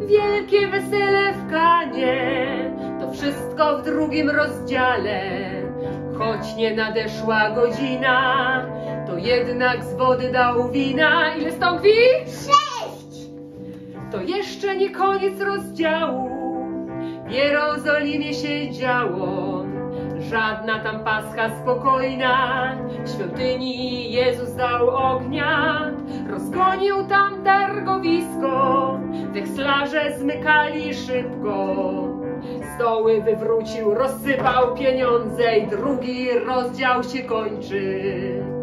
Wielkie wesele w Kanie, to wszystko w drugim rozdziale. Choć nie nadeszła godzina, to jednak z wody dał wina. Ile stąpi? Sześć! To jeszcze nie koniec rozdziału. W Jerozolimie się działo. Żadna tam pascha spokojna. W świątyni Jezus dał ognia. Rozgonił tam targowisko. Wekslarze zmykali szybko. Stoły wywrócił, rozsypał pieniądze i drugi rozdział się kończy.